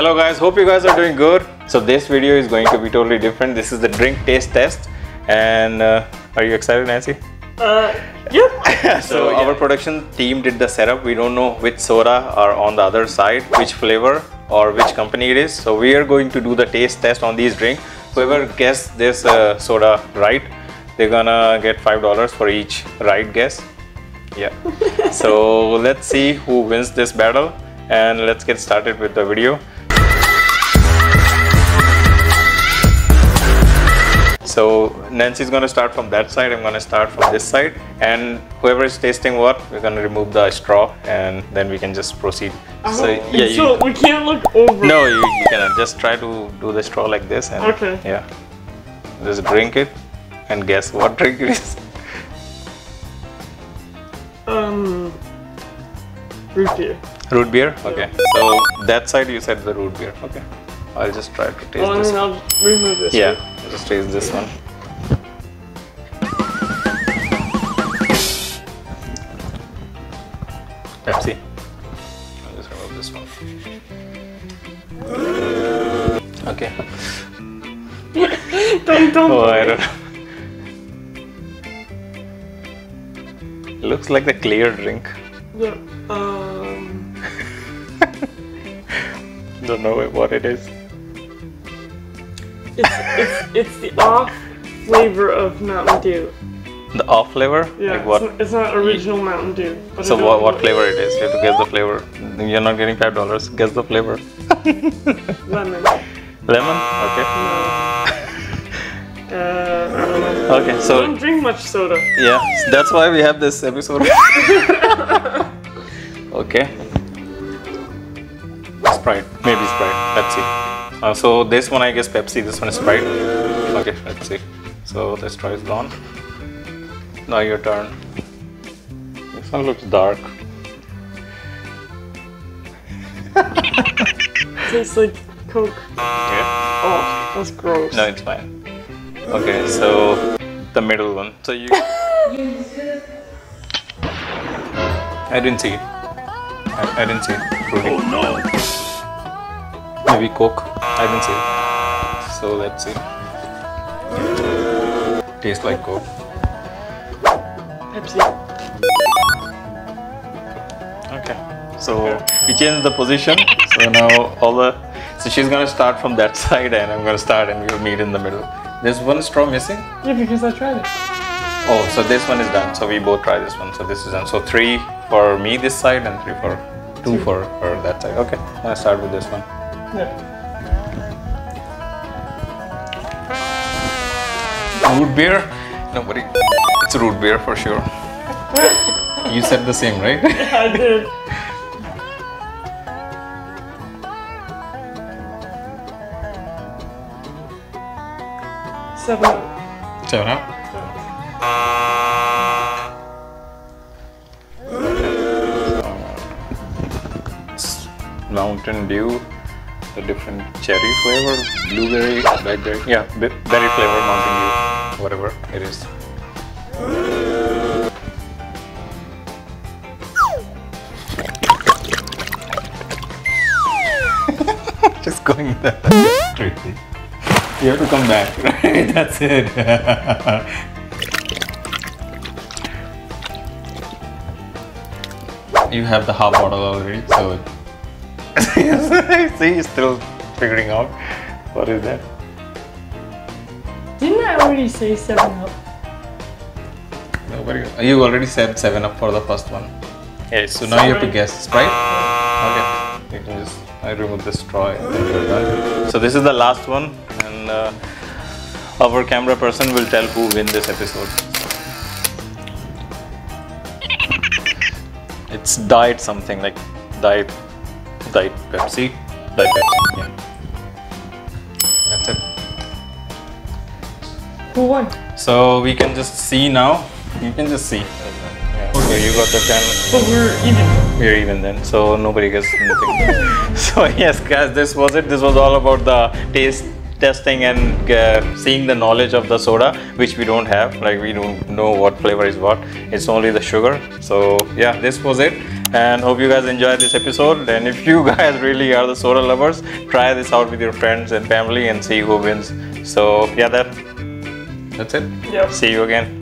Hello guys, hope you guys are doing good. So this video is going to be totally different. This is the drink taste test. And uh, are you excited Nancy? Uh, yep. so our production team did the setup. We don't know which soda are on the other side, which flavor or which company it is. So we are going to do the taste test on these drinks. Whoever guess this uh, soda right, they're gonna get five dollars for each right guess. Yeah. so let's see who wins this battle, and let's get started with the video. So Nancy's gonna start from that side, I'm gonna start from this side and whoever is tasting what, we're gonna remove the straw and then we can just proceed. So yeah, you, we can't look over. No, you, you cannot. Just try to do the straw like this and okay. yeah. Just drink it and guess what drink it is. Um, root beer. Root beer? Okay. So that side you said the root beer. Okay. I'll just try to taste this. and then I'll remove this. Yeah. Just taste this one. Pepsi. I'll just remove this one. Okay. don't don't. Oh, I don't. know. Looks like the clear drink. Yeah. Um. don't know what it is. It's, it's, it's the off flavor of Mountain Dew. The off flavor? Yeah, like what? It's, not, it's not original Mountain Dew. So what, what flavor it is? You have to guess the flavor. You're not getting five dollars. Guess the flavor. Lemon. Lemon? Okay. Uh, okay, so I don't drink much soda. Yeah, that's why we have this episode. okay. Sprite, maybe Sprite. Let's see. Uh, so this one I guess Pepsi. This one is Sprite. Okay, let's see. So the straw is gone. Now your turn. This one looks dark. Tastes like Coke. Yeah. Oh, that's gross. No, it's fine. Okay, so the middle one. So you. I didn't see it. I, I didn't see it. Fruity. Oh no! Maybe Coke. I didn't see. So let's see. Tastes like Coke. Pepsi. Okay. So we changed the position. So now all the so she's gonna start from that side and I'm gonna start and we'll meet in the middle. There's one straw missing. Yeah, because I tried it. Oh, so this one is done. So we both try this one. So this is done. So three for me this side and three for two for, for that side. Okay. I'm gonna start with this one. Yeah. Root beer? Nobody. It's root beer for sure. you said the same, right? I did. Seven up. Seven up. Mountain Dew, the different cherry flavor, blueberry, blackberry, yeah, berry flavor Mountain Dew, whatever it is. Just going that crazy. You have to come back, right? That's it. you have the half bottle already, so see, you're still figuring out what is that. Didn't I already say seven up? Nobody. You already said seven up for the first one. Okay, so now you have to guess Sprite. Okay, you can just I remove the straw. and then you're done. So this is the last one, and uh, our camera person will tell who win this episode. It's diet something like diet, diet Pepsi, diet Pepsi. Yeah, that's it. Who won? So we can just see now. You can just see. Yeah. Okay, you got the ten. But we're even. We're even then, so nobody gets anything. so yes, guys, this was it. This was all about the taste testing and uh, seeing the knowledge of the soda, which we don't have. Like we don't know what flavor is what. It's only the sugar. So yeah, this was it. And hope you guys enjoy this episode. And if you guys really are the soda lovers try this out with your friends and family and see who wins. So yeah then that's it? Yep. see you again